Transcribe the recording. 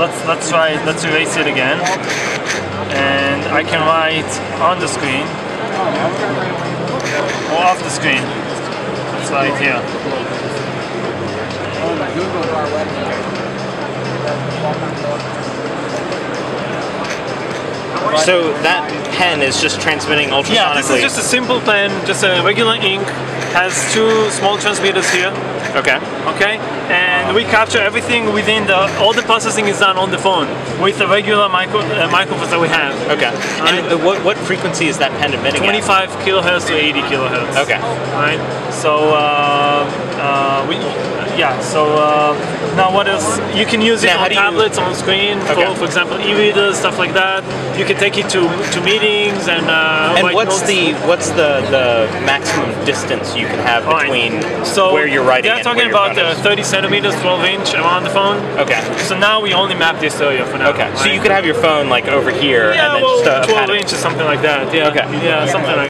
let's let's try let's erase it again, and I can write on the screen or off the screen. It's right here. So that pen is just transmitting ultrasonically. Yeah, this is just a simple pen, just a regular ink. Has two small transmitters here. Okay. Okay, and we capture everything within the. All the processing is done on the phone with the regular micro uh, microphones that we have. Okay. And uh, what what frequency is that pen emitting? at? 25 kilohertz to 80 kilohertz. Okay. Right. So uh, uh, we, yeah. So uh, now what else? You can use it Now, on do you- tablets, on screen, Okay. for, for example, e-readers, stuff like that. You can take it to to meetings and. Uh, And what's notes. the what's the the maximum distance you can have between so where you're writing? They're talking about uh, 30 centimeters, 12 inch around the phone. Okay. So now we only map this area for now. Okay. So you could have your phone like over here yeah, and then well, just a, a 12 pad of- inches, something like that. Yeah. Okay. Yeah, something like